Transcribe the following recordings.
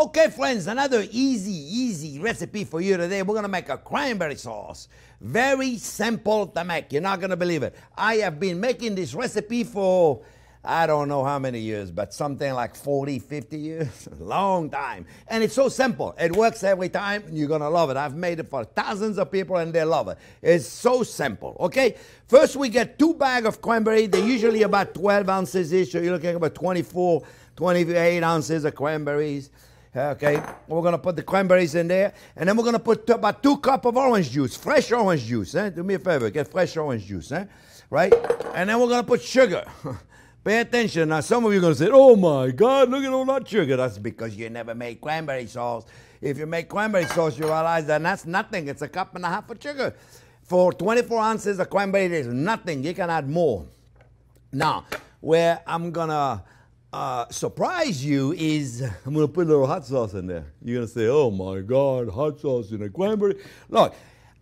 Okay, friends, another easy, easy recipe for you today. We're gonna make a cranberry sauce. Very simple to make. You're not gonna believe it. I have been making this recipe for I don't know how many years, but something like 40, 50 years. Long time. And it's so simple. It works every time. You're going to love it. I've made it for thousands of people and they love it. It's so simple. Okay? First, we get two bags of cranberry. They're usually about 12 ounces each. So you're looking at about 24, 28 ounces of cranberries. Okay, we're gonna put the cranberries in there, and then we're gonna put about two cup of orange juice, fresh orange juice. Eh? Do me a favor, get fresh orange juice, eh? right? And then we're gonna put sugar. Pay attention. Now, some of you are going to say, oh my God, look at all that sugar. That's because you never made cranberry sauce. If you make cranberry sauce, you realize that that's nothing. It's a cup and a half of sugar. For 24 ounces of cranberry, there's nothing. You can add more. Now, where I'm going to uh, surprise you is I'm going to put a little hot sauce in there. You're going to say, oh my God, hot sauce in a cranberry. Look,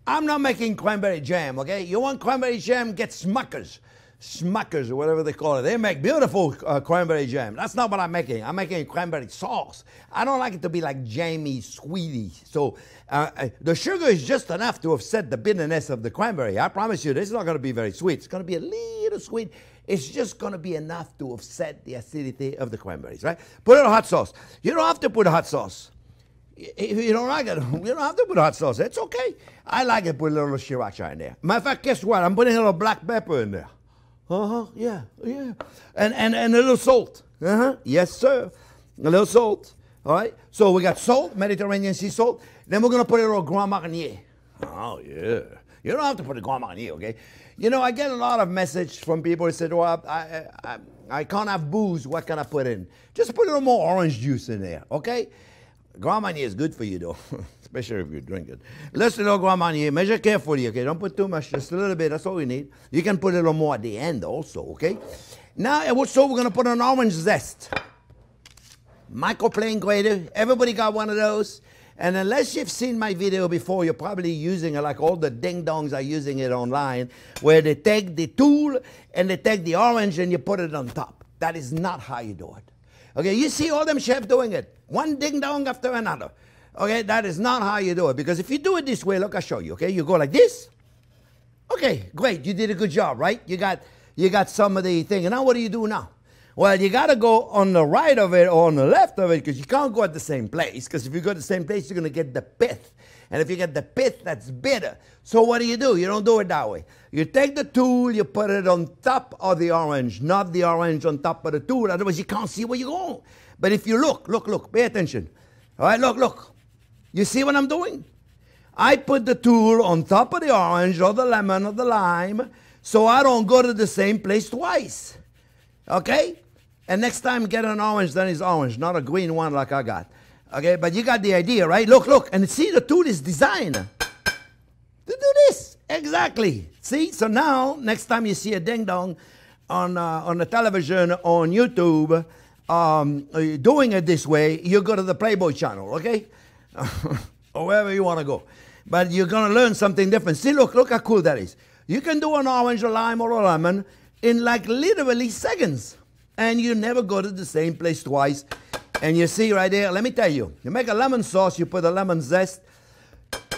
I'm not making cranberry jam, okay? You want cranberry jam? Get Smuckers. Smuckers or whatever they call it. They make beautiful uh, cranberry jam. That's not what I'm making. I'm making cranberry sauce. I don't like it to be like jammy, sweetie. So uh, uh, the sugar is just enough to offset the bitterness of the cranberry. I promise you, this is not going to be very sweet. It's going to be a little sweet. It's just going to be enough to offset the acidity of the cranberries, right? Put in hot sauce. You don't have to put a hot sauce. If you don't like it, you don't have to put a hot sauce. It's okay. I like it. Put a little sriracha in there. Matter of fact, guess what? I'm putting a little black pepper in there. Uh-huh, yeah, yeah. And, and, and a little salt. Uh-huh, yes, sir. A little salt. All right? So we got salt, Mediterranean sea salt. Then we're going to put a little Grand Marnier. Oh, yeah. You don't have to put a Grand Marnier, okay? You know, I get a lot of message from people who said, well, I, I, I can't have booze. What can I put in? Just put a little more orange juice in there, okay? Grand Marnier is good for you, though, especially if you drink it. Let's little Grand Marnier. Measure carefully, okay? Don't put too much, just a little bit. That's all we need. You can put a little more at the end also, okay? Now, so we're going to put an orange zest. Microplane grater. Everybody got one of those. And unless you've seen my video before, you're probably using it like all the ding-dongs are using it online, where they take the tool and they take the orange and you put it on top. That is not how you do it. Okay, you see all them chefs doing it. One ding dong after another. Okay, that is not how you do it. Because if you do it this way, look, I'll show you. Okay, you go like this. Okay, great. You did a good job, right? You got you got some of the thing. And now what do you do now? Well, you got to go on the right of it or on the left of it because you can't go at the same place. Because if you go at the same place, you're going to get the pith. And if you get the pith, that's bitter. So what do you do? You don't do it that way. You take the tool, you put it on top of the orange, not the orange on top of the tool. Otherwise, you can't see where you're going. But if you look, look, look, pay attention. All right, look, look. You see what I'm doing? I put the tool on top of the orange or the lemon or the lime so I don't go to the same place twice. Okay? And next time, get an orange, then it's orange, not a green one like I got. Okay, but you got the idea, right? Look, look, and see the tool is designed to do this. Exactly. See? So now, next time you see a ding dong on, uh, on the television, on YouTube, um, doing it this way, you go to the Playboy channel, okay? or wherever you want to go. But you're going to learn something different. See, look, look how cool that is. You can do an orange, a lime, or a lemon in like literally seconds. And you never go to the same place twice. And you see right there, let me tell you, you make a lemon sauce, you put a lemon zest,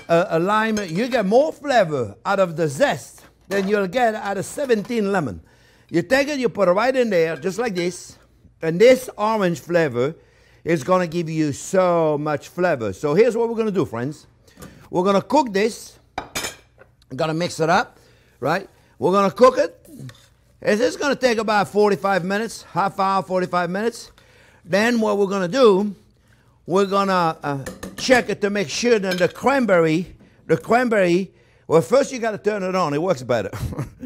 a, lime, you get more flavor out of the zest than you'll get out of 17 lemon. You take it, you put it right in there, just like this, and this orange flavor is to give you so much flavor. So here's what we're to do, friends. We're to cook this. I'm to mix it up, right? We're to cook it. This is going to take about 45 minutes, half hour, 45 minutes. Then what we're going to do, we're going to uh, check it to make sure that the cranberry, the cranberry, well, first you got to turn it on. It works better.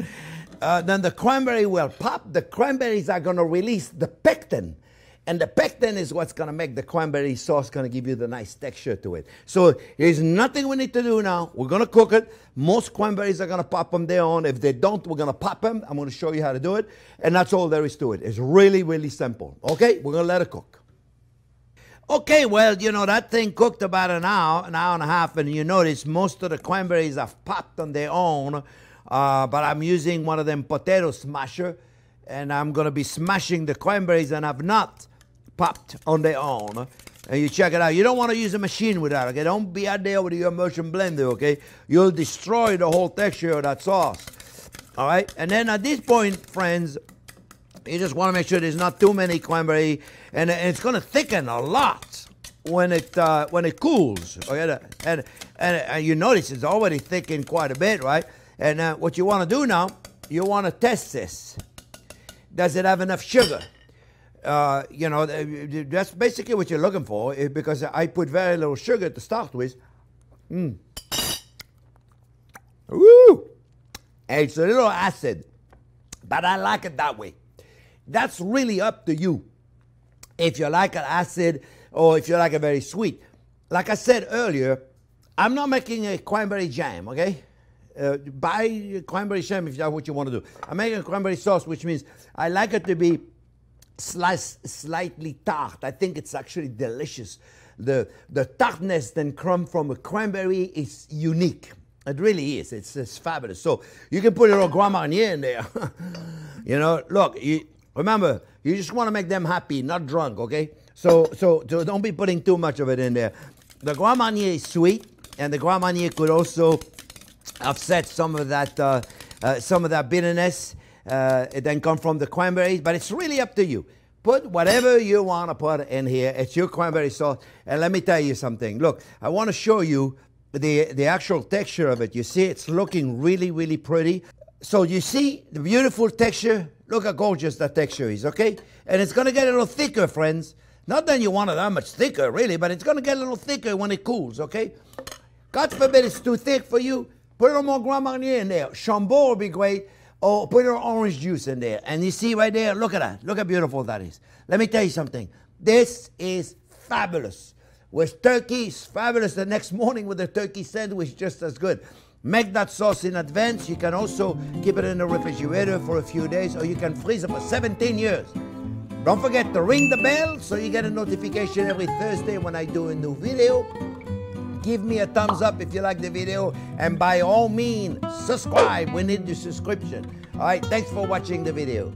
uh, then the cranberry will pop. The cranberries are going to release the pectin. And the pectin is what's going to make the cranberry sauce going to give you the nice texture to it. So there's nothing we need to do now. We're going to cook it. Most cranberries are going to pop them there on. If they don't, we're going to pop them. I'm going to show you how to do it. And that's all there is to it. It's really, really simple. Okay? We're going to let it cook. Okay, well, you know, that thing cooked about an hour, an hour and a half, and you notice most of the cranberries have popped on their own. Uh, but I'm using one of them potato smasher, and I'm going to be smashing the cranberries, and I've not popped on their own. and you check it out. You don't want to use a machine with that, okay? Don't be out there with your immersion blender, okay? You'll destroy the whole texture of that sauce. All right? And then at this point, friends, you just want to make sure there's not too many cranberry, and, and it's going to thicken a lot when it uh, when it cools. Okay? And, and, and you notice it's already thickened quite a bit, right? And uh, what you want to do now, you want to test this. Does it have enough sugar? Uh, you know, that's basically what you're looking for eh, because I put very little sugar to start with. Mm. Woo! It's a little acid, but I like it that way. That's really up to you. If you like it acid or if you like it very sweet. Like I said earlier, I'm not making a cranberry jam, okay? Uh, buy cranberry jam if that's what you want to do. I'm making a cranberry sauce, which means I like it to be slice, slightly tart. I think it's actually delicious. The, the tartness then comes from a cranberry is unique. It really is. It's, it's fabulous. So you can put a little Grand Marnier in there. you know, look, you, remember, you just want to make them happy, not drunk, okay? So, so, so don't be putting too much of it in there. The Grand Marnier is sweet, and the Grand Marnier could also offset some of that, uh, uh, some of that bitterness uh, it then come from the cranberries, but it's really up to you. Put whatever you want to put in here. It's your cranberry sauce. And let me tell you something. Look, I want to show you the, the actual texture of it. You see, it's looking really, really pretty. So you see the beautiful texture? Look how gorgeous that texture is, okay? And it's going to get a little thicker, friends. Not that you want it that much thicker, really, but it's going to get a little thicker when it cools, okay? God forbid it's too thick for you. Put a little more Grand Marnier in there. Chambord would be great. Oh, put your orange juice in there. And you see right there, look at that. Look how beautiful that is. Let me tell you something. This is fabulous. With turkey, it's fabulous. The next morning with the turkey sandwich, just as good. Make that sauce in advance. You can also keep it in the refrigerator for a few days, or you can freeze it for 17 years. Don't forget to ring the bell so you get a notification every Thursday when I do a new video give me a thumbs up if you like the video, and by all means, subscribe. We need the subscription. All right, thanks for watching the video.